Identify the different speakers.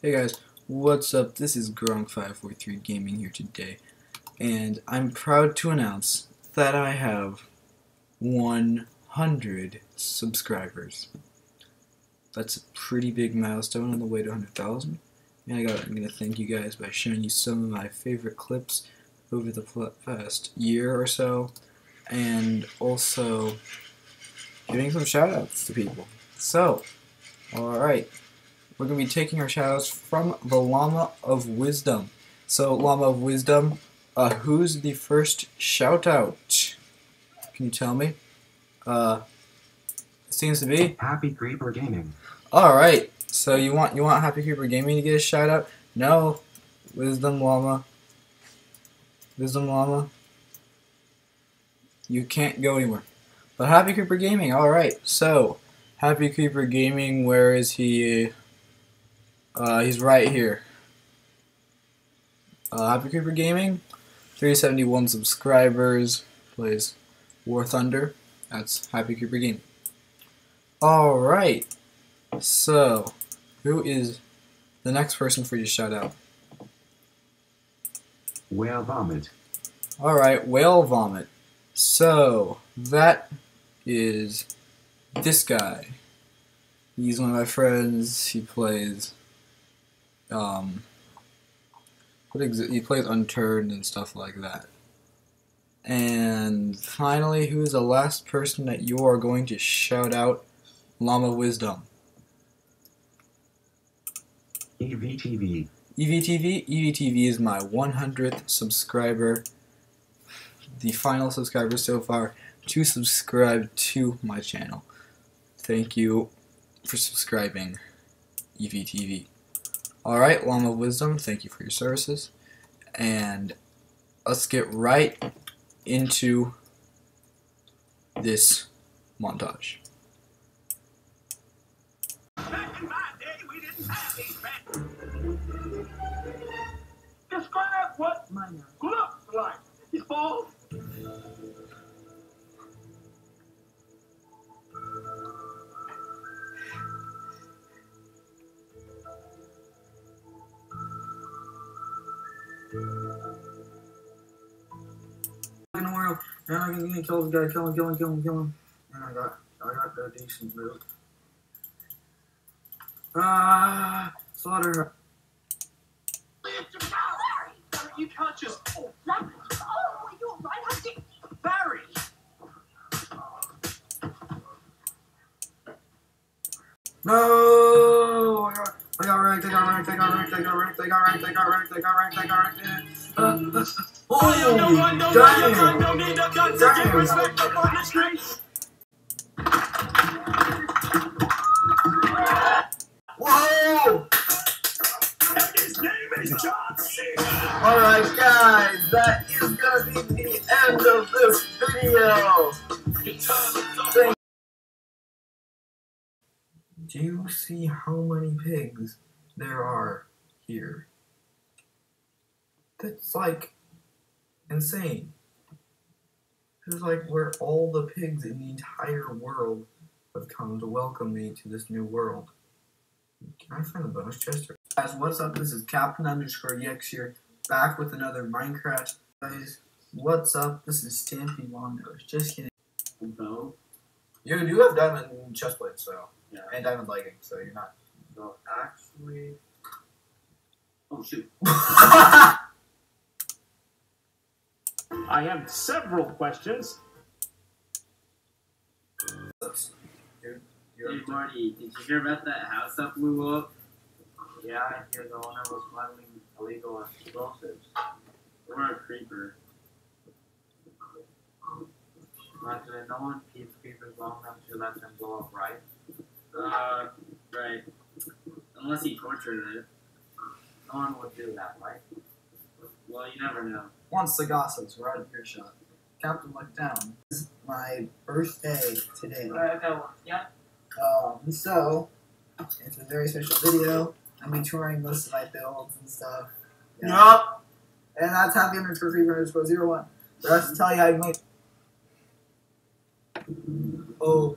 Speaker 1: Hey guys, what's up? This is Gronk543 Gaming here today, and I'm proud to announce that I have 100 subscribers. That's a pretty big milestone on the way to 100,000. And I got, I'm going to thank you guys by showing you some of my favorite clips over the past year or so, and also giving some shoutouts to people. So, alright. We're going to be taking our shoutouts from the Llama of Wisdom. So, Llama of Wisdom, uh, who's the first shoutout? Can you tell me? Uh, it seems to be
Speaker 2: Happy Creeper Gaming.
Speaker 1: all right. So you want you want Happy Creeper Gaming to get a shout out? No, Wisdom Llama. Wisdom Llama. You can't go anywhere. But Happy Creeper Gaming. All right. So Happy Creeper Gaming. Where is he? Uh, he's right here. Uh, Happy Creeper Gaming. 371 subscribers. Plays War Thunder. That's Happy Creeper Gaming. All right. So, who is the next person for you to shout out?
Speaker 2: Whale Vomit.
Speaker 1: Alright, Whale Vomit. So, that is this guy. He's one of my friends. He plays, um, what he plays Unturned and stuff like that. And finally, who is the last person that you are going to shout out? Llama Wisdom.
Speaker 2: EVTV.
Speaker 1: EVTV. EVTV is my 100th subscriber. The final subscriber so far to subscribe to my channel. Thank you for subscribing, EVTV. Alright, Llama Wisdom, thank you for your services. And let's get right into this montage.
Speaker 3: Day. Describe what
Speaker 1: in. And I'm gonna kill the guy, kill him, kill him, kill him, kill him. And I got, I got the decent loot. Ah, slaughter.
Speaker 3: Barry, you can't just. Oh,
Speaker 4: Like, oh, are you alright? How did
Speaker 3: Barry!
Speaker 1: No! got ranked, they got ranked, they got ranked, they got ranked, they got ranked, they got ranked, they got ranked, they got ranked.
Speaker 3: Oh, you
Speaker 1: damn. Alright guys, that is gonna be the end of this video! Do you see how many pigs there are here? That's like insane. This is like where all the pigs in the entire world have come to welcome me to this new world. Can I find the bonus chest? Guys, what's up? This is Captain underscore Yex here, back with another Minecraft. Guys, what's up? This is Stampy Wanderers. Just kidding.
Speaker 5: No,
Speaker 1: You do have diamond chest plates, so
Speaker 5: yeah.
Speaker 1: and diamond leggings, so you're not.
Speaker 5: No, actually. Oh shoot!
Speaker 3: I have several questions.
Speaker 1: Dude,
Speaker 5: Hey Marty, did you hear about that house that blew up?
Speaker 6: Yeah, I hear the owner was smuggling illegal explosives.
Speaker 5: Or a creeper?
Speaker 6: Actually, no one keeps creepers long enough to let them blow up, right?
Speaker 5: Uh, right. Unless he tortured it.
Speaker 6: No one would do that, right?
Speaker 5: Well, you never know.
Speaker 1: Once the gossips were out of earshot, Captain looked down. It's my birthday today.
Speaker 6: Right, Okay, yeah.
Speaker 1: Um, so it's a very special video. I'll be touring most of my builds and stuff.
Speaker 3: Yup.
Speaker 1: And that's happy underscore creeper underscore zero one. The rest will tell you I make. Oh.